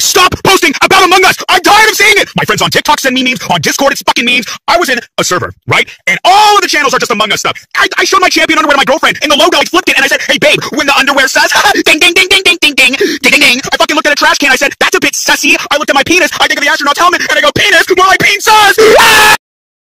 Stop posting about Among Us. I'm tired of seeing it. My friends on TikTok send me memes. On Discord, it's fucking memes. I was in a server, right? And all of the channels are just Among Us stuff. I, I showed my champion underwear to my girlfriend, and the logo, I flipped it, and I said, hey, babe, when the underwear says, ding, ding, ding, ding, ding, ding, ding, ding, ding, ding. I fucking looked at a trash can. I said, that's a bit sussy. I looked at my penis. I think of the astronaut's helmet, and I go, penis, more like